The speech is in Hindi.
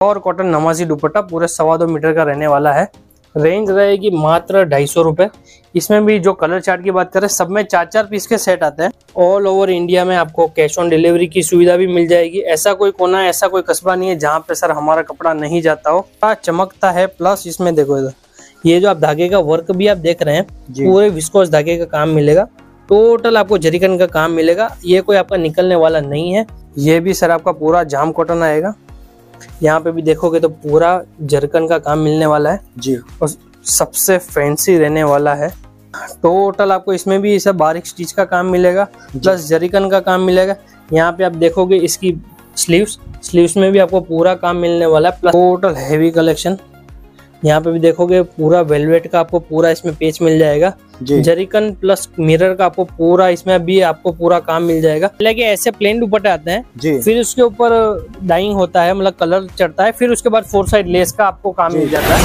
और कॉटन नमाजी दुपट्टा पूरे सवा दो मीटर का रहने वाला है। रेंज रहेगी मात्र ढाई सौ रुपए। इसमें भी जो कलर चार्ट की बात करें सब में चार चार पीस के सेट आते हैं। ऑल ओवर इंडिया में आपको कैश ऑन डिलीवरी की सुविधा भी मिल जाएगी। ऐसा कोई कोना ऐसा कोई कस्बा नहीं है जहाँ पे सर हमारा कपड़ा नहीं जाता हो। चमकता है? प्लस इसमें देखो इधर। ये जो आप धागे का वर्क भी आप देख रहे हैं पूरे विस्कोस धागे का काम मिलेगा। टोटल आपको जरिकन का काम मिलेगा। ये कोई आपका निकलने वाला नहीं है। ये भी सर आपका पूरा जाम कॉटन आएगा। यहाँ पे भी देखोगे तो पूरा जरकन का काम मिलने वाला है। जी। और सबसे फैंसी रहने वाला है। टोटल आपको इसमें भी सब बारीक स्टिच का काम मिलेगा प्लस जरिकन का काम मिलेगा। यहाँ पे आप देखोगे इसकी स्लीव्स स्लीव्स में भी आपको पूरा काम मिलने वाला है प्लस टोटल हैवी कलेक्शन यहाँ पे भी देखोगे पूरा वेलवेट का आपको पूरा इसमें पेच मिल जाएगा। जरिकन प्लस मिरर का आपको पूरा इसमें भी आपको पूरा काम मिल जाएगा। लेकिन ऐसे प्लेन दुपट्टे आते हैं फिर उसके ऊपर डाइंग होता है मतलब कलर चढ़ता है फिर उसके बाद फोर साइड लेस का आपको काम मिल जाता है।